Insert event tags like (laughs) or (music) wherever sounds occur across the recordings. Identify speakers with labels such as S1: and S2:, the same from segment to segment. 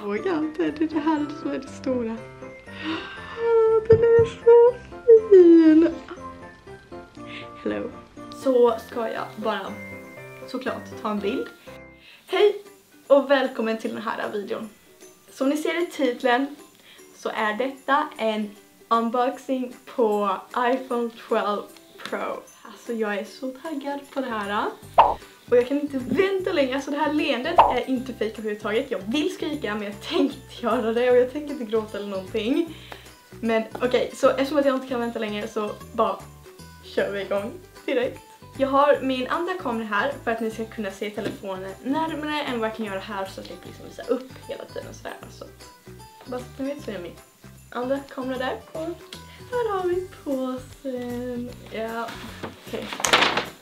S1: Jag vågar inte, det är det här som är det stora. Den är så fin! Hello. Så ska jag bara såklart ta en bild. Hej och välkommen till den här videon. Som ni ser i titeln så är detta en unboxing på iPhone 12 Pro. Alltså jag är så taggad på det här. Och jag kan inte vänta längre, alltså det här leendet är inte fejk överhuvudtaget. Jag vill skrika men jag tänkte göra det och jag tänker inte gråta eller någonting. Men okej, okay, så eftersom att jag inte kan vänta längre så bara kör vi igång direkt. Jag har min andra kamera här för att ni ska kunna se telefonen närmare än vad jag kan göra här så att jag liksom visa upp hela tiden och sådär. Så bara så att ni vet så är min andra kamera där. Och här har vi påsen. Ja, okej. Okay.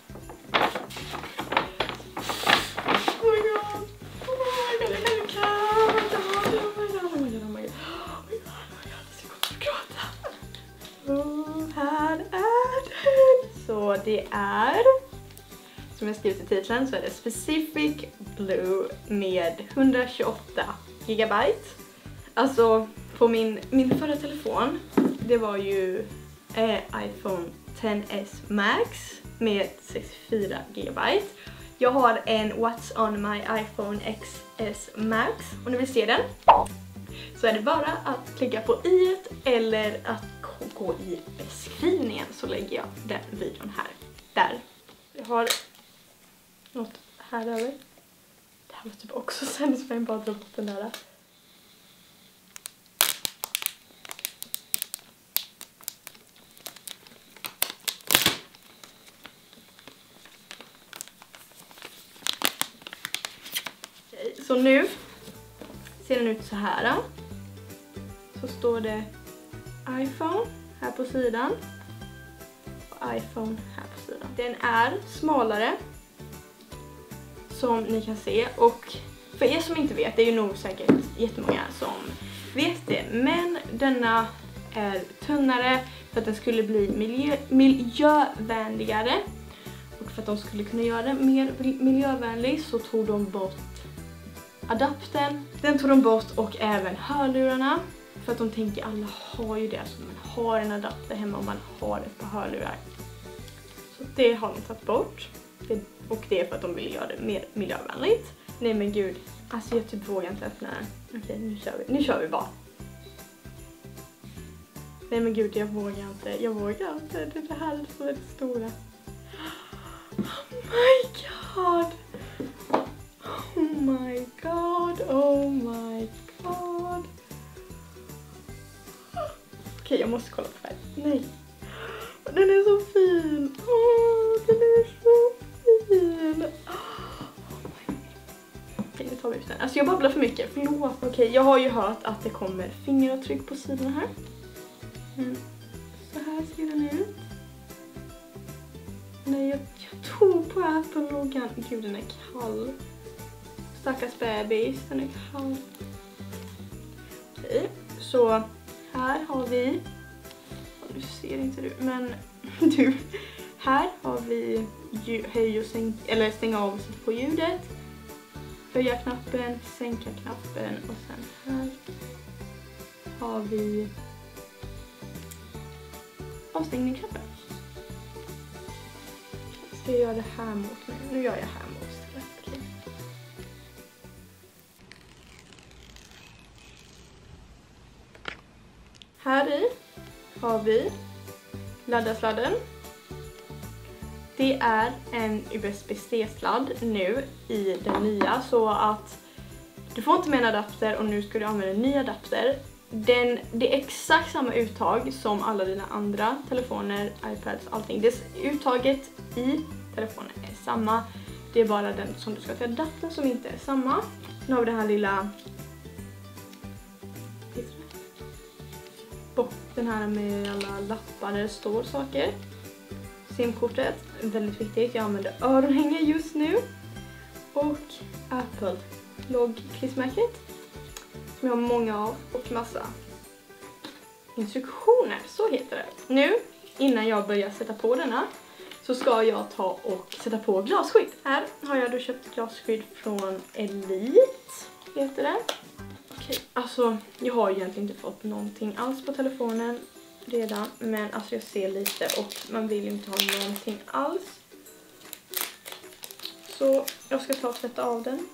S1: Så det är, som jag skrivit i titeln, så är det Specific Blue med 128 gigabyte. Alltså på min, min förra telefon, det var ju eh, iPhone 10s Max med 64 gigabyte. Jag har en What's on my iPhone XS Max och ni vill se den så är det bara att klicka på i eller att gå i beskrivningen så lägger jag den videon här. Där. Jag har något här över. Det här var typ också (laughs) sämst så jag bara drog den där. Okej, så nu ser den ut så här. Så står det iPhone här på sidan. Och iPhone här på sidan. Den är smalare som ni kan se. Och för er som inte vet, det är ju nog säkert jättemånga som vet det, men denna är tunnare för att den skulle bli miljö, miljövänligare. Och för att de skulle kunna göra den mer miljövänlig så tog de bort adaptern. Den tog de bort och även hörlurarna för att de tänker alla har ju det, alltså man har en adapter hemma och man har ett par hörlurar. Så det har de tagit bort. Det, och det är för att de vill göra det mer miljövänligt. Nej men gud, alltså jag typ vågar inte öppna den. Okej, nu kör vi. Nu kör vi bara. Nej men gud, jag vågar inte. Jag vågar inte. Det är det här som är det stora. Oh my god! Oh my god, oh my Okej, jag måste kolla på färg. Nej. Den är så fin. Åh, den är så fin. Okej, nu tar vi ut den. Alltså jag babblar för mycket, förlåt. Okej, jag har ju hört att det kommer fingeravtryck på sidorna här. Men så här ser den ut. Nej, jag, jag tog på Apple-loggan. Gud, den är kall. Stackars bebis, den är kall. Okej, så här har vi, nu ser inte du, men (laughs) du, här har vi höj och sänk, eller stänga av på ljudet, höja knappen, sänka knappen och sen här har vi avstängningsknappen. Ska jag göra det här mot mig? Nu gör jag här mot Här i har vi laddarsladden. Det är en USB-C-sladd nu i den nya så att du får inte med en adapter och nu ska du använda en ny adapter. Den, det är exakt samma uttag som alla dina andra telefoner, iPads, allting. Det uttaget i telefonen är samma. Det är bara den som du ska till adaptern som inte är samma. Nu har vi den här lilla bort den här med alla lappar där det står saker. Simkortet, väldigt viktigt. Jag använder örhänge just nu. Och Apple loggklistermärket som jag har många av och massa instruktioner, så heter det. Nu, innan jag börjar sätta på denna, så ska jag ta och sätta på glasskydd. Här har jag då köpt glasskydd från Elite, heter det. Okej, alltså jag har egentligen inte fått någonting alls på telefonen redan. Men alltså jag ser lite och man vill inte ha någonting alls. Så jag ska ta och tvätta av den.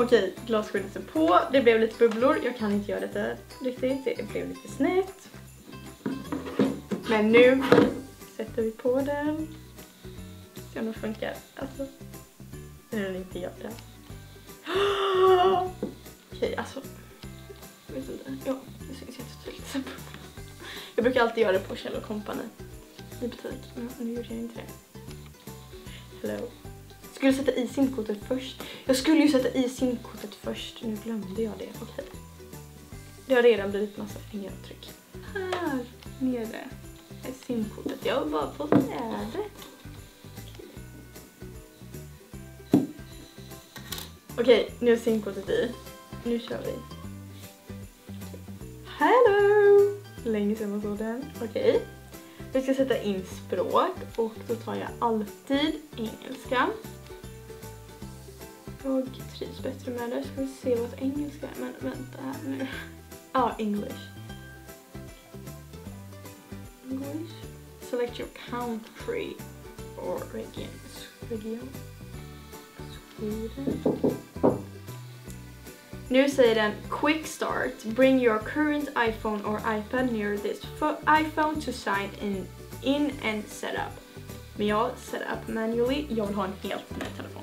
S1: Okej, glasskyddet är på. Det blev lite bubblor. Jag kan inte göra detta riktigt. Det blev lite snett. Men nu sätter vi på den. Se om den funkar. Alltså, Nu är den inte gör det. (gasps) Okej, alltså. Jag vet inte. Ja, det syns jättetydligt. Jag brukar alltid göra det på Kjell Company i butik. Men nu gjorde jag inte det. Hello. Skulle sätta i simkortet först. Jag skulle ju sätta i simkortet först. Nu glömde jag det. Okej. Det har redan blivit massa fingeravtryck. Här nere är simkortet. Jag var på fjärde. Okej, nu är simkortet i. Nu kör vi. Hello! Länge sedan man såg den. Okej. Vi ska sätta in språk och då tar jag alltid engelska. Jag trivs bättre med det. Ska vi se vad engelska är. Men vänta här nu. Ja, ah, English. English. Select your country or region. Region. Sweden. Nu säger den Quick start. Bring your current iPhone or iPad near this iPhone to sign in, in and set up. Men jag set up manually. Jag vill ha en helt ny telefon.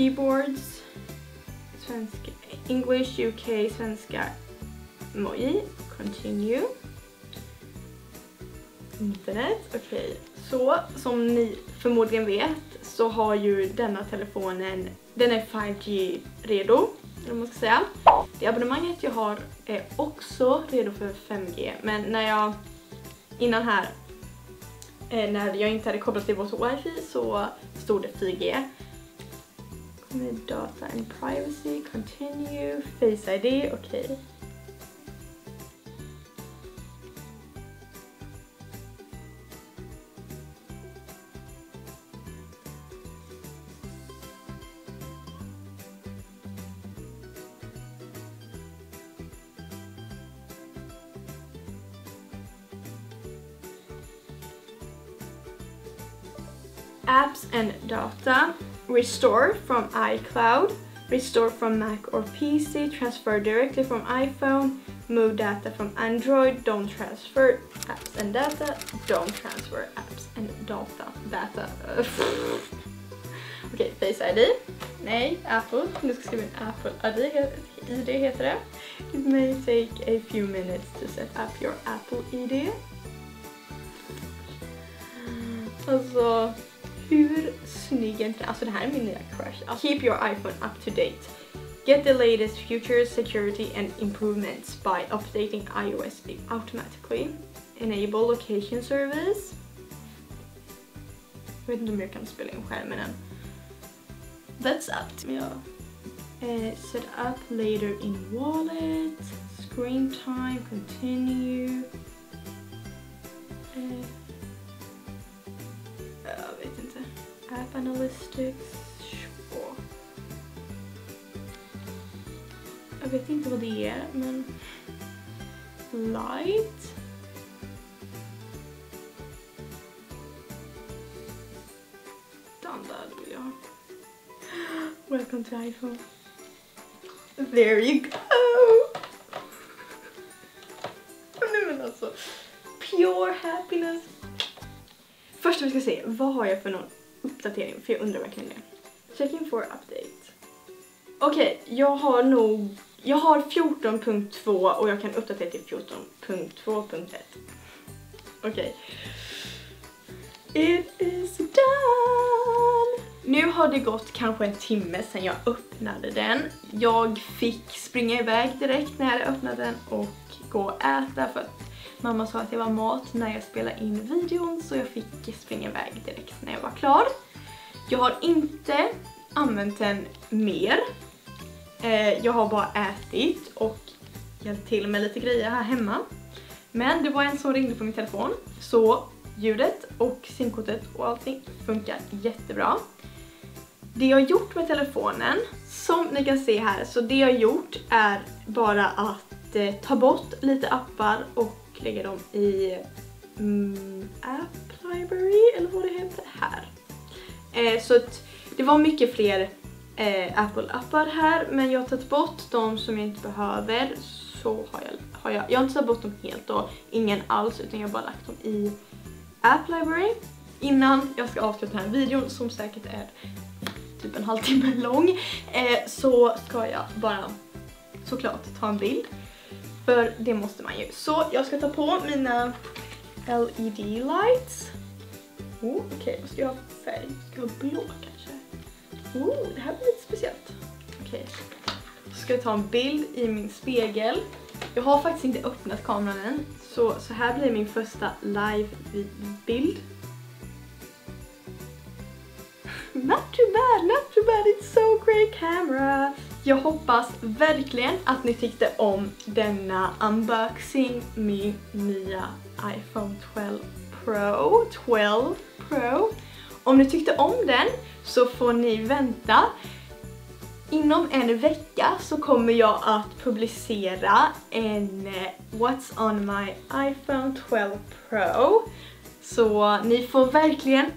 S1: Keyboards. Svenska, English, UK, svenska. Emoji. Continue. Internet. Okej. Okay. Så, som ni förmodligen vet så har ju denna telefonen, den är 5G redo. Eller man ska säga. Det abonnemanget jag har är också redo för 5G. Men när jag, innan här, eh, när jag inte hade kopplat till vårt wifi så stod det 4G med data and privacy, continue, face ID, okej. Okay. Apps and data restore from iCloud, restore from Mac or PC, transfer directly from iPhone, move data from Android, don't transfer apps and data, don't transfer apps and data. Data. Okej, (laughs) okay, Face ID. Nej, Apple. Nu ska skriva in Apple ID heter det. It may take a few minutes to set up your Apple ID. Alltså, hur snygg inte Alltså det här är min crush. Keep your iPhone up to date. Get the latest features, security and improvements by updating iOS automatically. Enable location service. Jag vet inte om jag kan spela in skärmen än. That's up to me. Ja. Uh, set up later in wallet. Screen time, continue. Ballistics Analytics. Sure. Jag vet inte vad det är, men... Light? Den där vill jag ha. Welcome to iPhone. There you go! (laughs) Nej men alltså, pure happiness. Först vi ska se, vad har jag för någon uppdatering för jag undrar verkligen det. Checking for update. Okej, okay, jag har nog... Jag har 14.2 och jag kan uppdatera till 14.2.1. Okej. Okay. It is done! Nu har det gått kanske en timme sedan jag öppnade den. Jag fick springa iväg direkt när jag öppnade den och gå och äta för att mamma sa att jag var mat när jag spelade in videon så jag fick springa iväg direkt när jag var klar. Jag har inte använt den mer. Eh, jag har bara ätit och hjälpt till med lite grejer här hemma. Men det var en som ringde på min telefon så ljudet och simkortet och allting funkar jättebra. Det jag har gjort med telefonen, som ni kan se här, så det jag har gjort är bara att eh, ta bort lite appar och lägga dem i mm, App Library, eller vad det heter, här. Eh, så att det var mycket fler eh, Apple-appar här, men jag har tagit bort de som jag inte behöver, så har jag, har jag, jag har inte tagit bort dem helt och ingen alls, utan jag har bara lagt dem i App Library. Innan jag ska avsluta den här videon, som säkert är typ en halvtimme (laughs) lång eh, så ska jag bara såklart ta en bild. För det måste man ju. Så jag ska ta på mina LED lights. Oh, Okej, okay. vad ska jag ha för färg? Ska jag ha blå kanske? Oh, det här blir lite speciellt. Okej. Okay. Så ska jag ta en bild i min spegel. Jag har faktiskt inte öppnat kameran än. Så, så här blir min första live-bild. (laughs) Not too bad, not too bad, it's so great camera! Jag hoppas verkligen att ni tyckte om denna unboxing, min nya iPhone 12 Pro, 12 Pro. Om ni tyckte om den så får ni vänta. Inom en vecka så kommer jag att publicera en eh, What's on my iPhone 12 Pro. Så ni får verkligen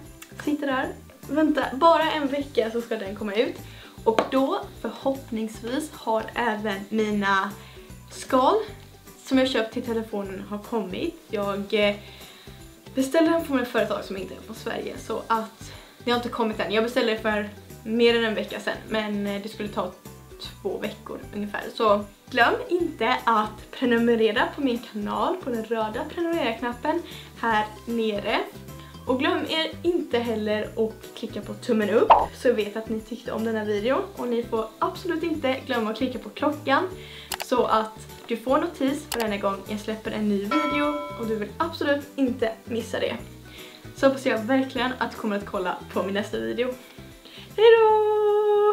S1: sitta där vänta, bara en vecka så ska den komma ut. Och då förhoppningsvis har även mina skal som jag köpt till telefonen har kommit. Jag eh, beställde den från ett företag som inte är från Sverige så att det har inte kommit än. Jag beställde det för mer än en vecka sedan men eh, det skulle ta två veckor ungefär. Så glöm inte att prenumerera på min kanal på den röda prenumerera-knappen här nere. Och glöm er inte heller att klicka på tummen upp så jag vet att ni tyckte om den här videon. Och ni får absolut inte glömma att klicka på klockan så att du får notis varje gång jag släpper en ny video och du vill absolut inte missa det. Så hoppas jag verkligen att du kommer att kolla på min nästa video. Hejdå!